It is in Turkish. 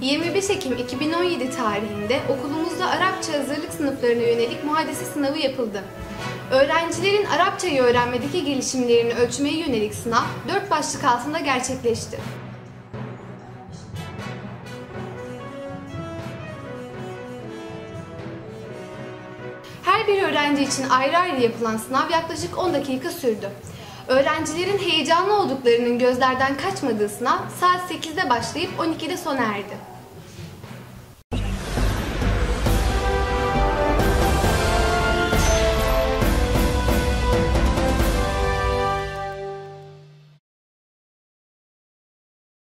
25 Ekim 2017 tarihinde okulumuzda Arapça hazırlık sınıflarına yönelik muhadese sınavı yapıldı. Öğrencilerin Arapçayı öğrenmedeki gelişimlerini ölçmeye yönelik sınav dört başlık altında gerçekleşti. Her bir öğrenci için ayrı ayrı yapılan sınav yaklaşık 10 dakika sürdü. Öğrencilerin heyecanlı olduklarının gözlerden kaçmadığı sınav saat 8'de başlayıp 12'de sona erdi.